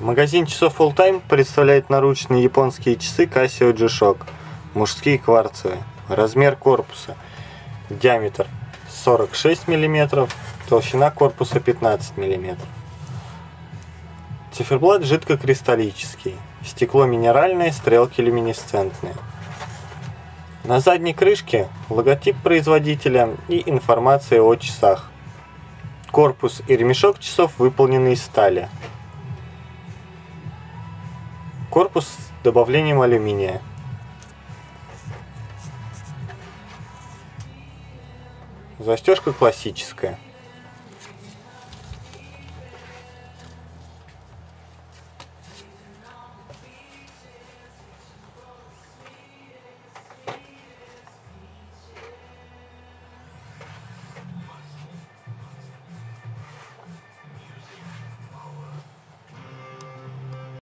Магазин часов Full Time представляет наручные японские часы Casio G-Shock. Мужские кварцевые. Размер корпуса. Диаметр 46 мм, толщина корпуса 15 мм. Циферблат жидкокристаллический. Стекло минеральное, стрелки люминесцентные. На задней крышке логотип производителя и информация о часах. Корпус и ремешок часов выполнены из стали. Корпус с добавлением алюминия. Застежка классическая.